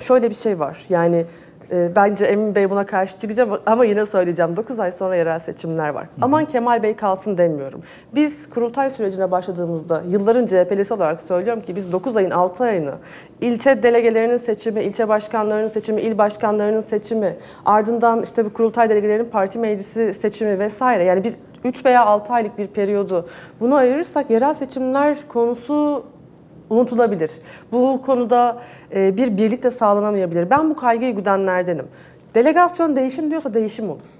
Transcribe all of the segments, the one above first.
şöyle bir şey var. Yani e, bence Emin Bey buna karşı çıkacağım ama yine söyleyeceğim. 9 ay sonra yerel seçimler var. Hı. Aman Kemal Bey kalsın demiyorum. Biz kurultay sürecine başladığımızda yılların CHP'lisi olarak söylüyorum ki biz 9 ayın 6 ayını ilçe delegelerinin seçimi, ilçe başkanlarının seçimi, il başkanlarının seçimi, ardından işte bu kurultay delegelerinin parti meclisi seçimi vesaire. Yani biz 3 veya 6 aylık bir periyodu bunu ayırırsak yerel seçimler konusu unutulabilir. Bu konuda e, bir birlik de sağlanamayabilir. Ben bu kaygıyı güdenlerdenim. Delegasyon değişim diyorsa değişim olur.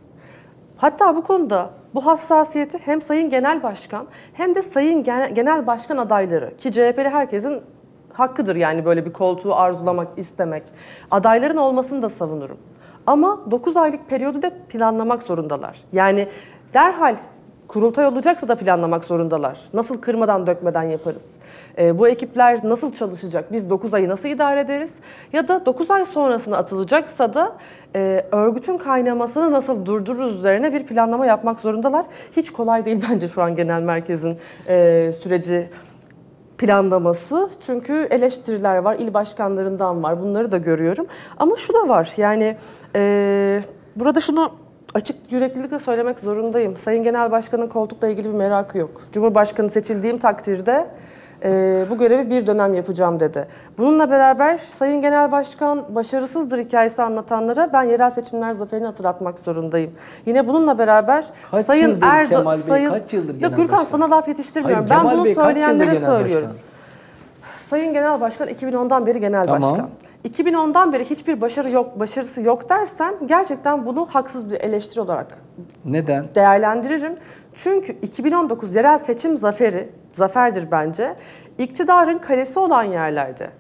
Hatta bu konuda bu hassasiyeti hem Sayın Genel Başkan hem de Sayın Genel Başkan adayları ki CHP'li herkesin hakkıdır yani böyle bir koltuğu arzulamak, istemek. Adayların olmasını da savunurum. Ama 9 aylık periyodu da planlamak zorundalar. Yani derhal kurultay olacaksa da planlamak zorundalar. Nasıl kırmadan dökmeden yaparız? E, bu ekipler nasıl çalışacak? Biz 9 ayı nasıl idare ederiz? Ya da 9 ay sonrasına atılacaksa da e, örgütün kaynamasını nasıl durdururuz üzerine bir planlama yapmak zorundalar. Hiç kolay değil bence şu an genel merkezin e, süreci planlaması. Çünkü eleştiriler var, il başkanlarından var. Bunları da görüyorum. Ama şu da var. Yani e, burada şunu açık yüreklilikle söylemek zorundayım. Sayın Genel Başkan'ın koltukla ilgili bir merakı yok. Cumhurbaşkanı seçildiğim takdirde e, bu görevi bir dönem yapacağım dedi. Bununla beraber Sayın Genel Başkan başarısızdır hikayesi anlatanlara ben yerel seçimler zaferini hatırlatmak zorundayım. Yine bununla beraber kaç Sayın Erdoğan... Kemal Bey, Sayın, kaç yıldır Genel Gürkan Başkan? sana laf yetiştirmiyorum. Hayır, ben bunu Bey, söyleyenlere söylüyorum. Başkan? Sayın Genel Başkan 2010'dan beri Genel Tamam. Başkan. 2010'dan beri hiçbir başarı yok, başarısı yok dersen gerçekten bunu haksız bir eleştiri olarak Neden? değerlendiririm. Çünkü 2019 yerel seçim zaferi, zaferdir bence, iktidarın kalesi olan yerlerde.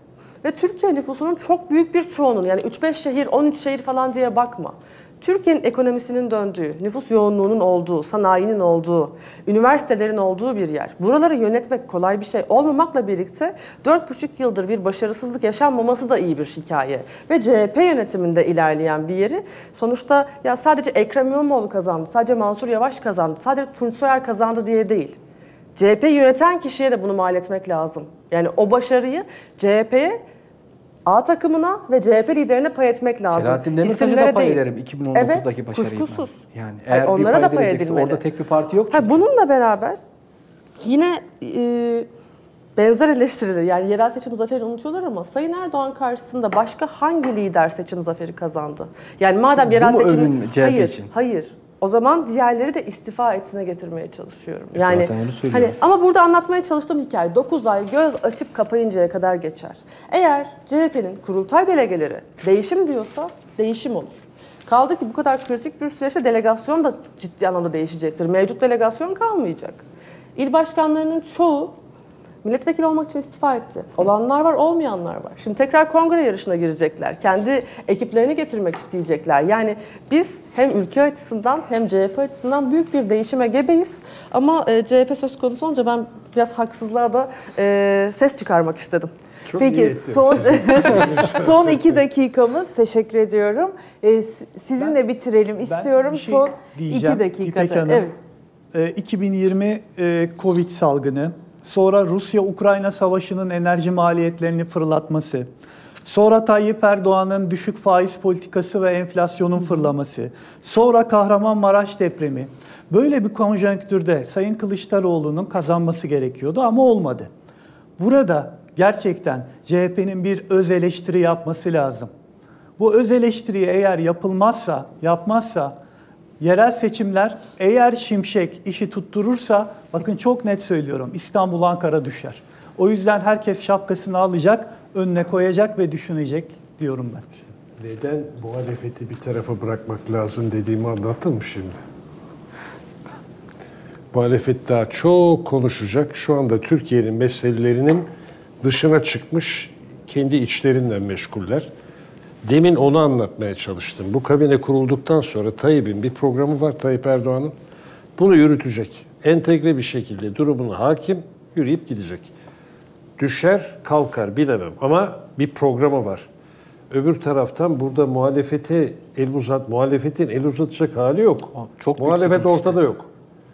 Ve Türkiye nüfusunun çok büyük bir çoğunun yani 3-5 şehir, 13 şehir falan diye bakma. Türkiye'nin ekonomisinin döndüğü, nüfus yoğunluğunun olduğu, sanayinin olduğu, üniversitelerin olduğu bir yer. Buraları yönetmek kolay bir şey olmamakla birlikte 4,5 yıldır bir başarısızlık yaşanmaması da iyi bir hikaye. Ve CHP yönetiminde ilerleyen bir yeri sonuçta ya sadece Ekrem İmamoğlu kazandı, sadece Mansur Yavaş kazandı, sadece Tunç Soyer kazandı diye değil. CHP yöneten kişiye de bunu mal etmek lazım. Yani o başarıyı CHP'ye A takımına ve CHP liderine pay etmek lazım. Selahattin Demirtaş'a da pay değil. ederim 2019'daki evet, başarıyı. kuşkusuz. Yani Hayır, eğer bir onlara pay da pay edilecekse edilmeli. orada tek bir parti yok çünkü. Ha, bununla beraber yine e, benzer eleştiriler yani yerel seçim zaferi unutuyorlar ama Sayın Erdoğan karşısında başka hangi lider seçim zaferi kazandı? Yani madem Bu yerel seçim övün CHP hayır için? hayır o zaman diğerleri de istifa etine getirmeye çalışıyorum. E, Yani zaten onu söylüyorum. hani ama burada anlatmaya çalıştığım hikaye 9 ay göz açıp kapayıncaya kadar geçer. Eğer CHP'nin kurultay delegeleri değişim diyorsa değişim olur. Kaldı ki bu kadar kritik bir süreçte delegasyon da ciddi anlamda değişecektir. Mevcut delegasyon kalmayacak. İl başkanlarının çoğu milletvekili olmak için istifa etti. Olanlar var, olmayanlar var. Şimdi tekrar kongre yarışına girecekler. Kendi ekiplerini getirmek isteyecekler. Yani biz hem ülke açısından hem CHP açısından büyük bir değişime gebeyiz. Ama e, CHP söz konusu olunca ben biraz haksızlığa da e, ses çıkarmak istedim. Çok Peki son son iki dakikamız teşekkür ediyorum. Ee, sizinle bitirelim istiyorum. şey son diyeceğim, iki dakikada. İpek Hanım. Evet. Ee, 2020 e, Covid salgını, sonra Rusya-Ukrayna savaşının enerji maliyetlerini fırlatması, sonra Tayyip Erdoğan'ın düşük faiz politikası ve enflasyonun fırlaması, sonra Kahramanmaraş depremi. Böyle bir konjonktürde Sayın Kılıçdaroğlu'nun kazanması gerekiyordu ama olmadı. Burada gerçekten CHP'nin bir öz eleştiri yapması lazım. Bu öz eleştiri eğer yapılmazsa, yapmazsa yerel seçimler eğer Şimşek işi tutturursa bakın çok net söylüyorum İstanbul Ankara düşer. O yüzden herkes şapkasını alacak, önüne koyacak ve düşünecek diyorum ben. Neden muhalefeti bir tarafa bırakmak lazım dediğimi anlattın mı şimdi? Muhalefet daha çok konuşacak. Şu anda Türkiye'nin meselelerinin dışına çıkmış, kendi içlerinden meşguller. Demin onu anlatmaya çalıştım. Bu kabine kurulduktan sonra Tayyip'in bir programı var, Tayyip Erdoğan'ın. Bunu yürütecek. Entegre bir şekilde durumuna hakim, yürüyüp gidecek. Düşer, kalkar bilemem ama bir programı var. Öbür taraftan burada muhalefeti el uzat, muhalefetin el uzatacak hali yok. Çok büyük Muhalefet ortada yok.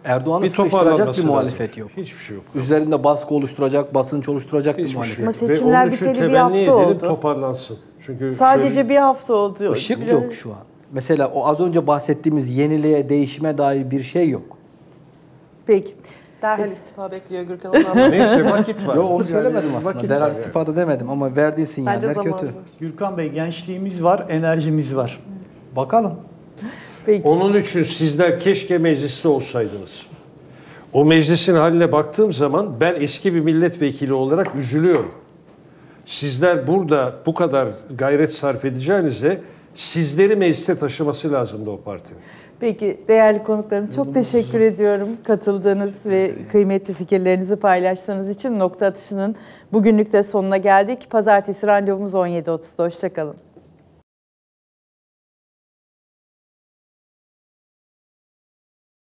Erdoğan'ı Bir sıkıştıracak toparlanması bir lazım. muhalefet yok. Hiçbir şey yok. Üzerinde baskı oluşturacak, basınç oluşturacak bir Hiçbir muhalefet şey yok. Ama Ve seçimler biteli bir hafta oldu. toparlansın. Çünkü Sadece şöyle- bir hafta oldu. Işık Biraz- yok şu an. Mesela o az önce bahsettiğimiz yeniliğe, değişime dair bir şey yok. Peki. Derhal istifa bekliyor Gürkan Onan. Neyse vakit var. Yok onu Yani söylemedim aslında. vakit Derhal var yani. istifade demedim ama verdiği sinyaller kötü. var. Gürkan Bey gençliğimiz var, enerjimiz var. Bakalım. Peki. Onun için sizler keşke mecliste olsaydınız. O meclisin haline baktığım zaman ben eski bir milletvekili olarak üzülüyorum. Sizler burada bu kadar gayret sarf edeceğinize sizleri meclise taşıması lazımdı o partinin. Peki değerli konuklarım çok teşekkür ediyorum katıldığınız ve kıymetli fikirlerinizi paylaştığınız için nokta atışının bugünlük de sonuna geldik. Pazartesi randevumuz 17.30'da. Hoşçakalın.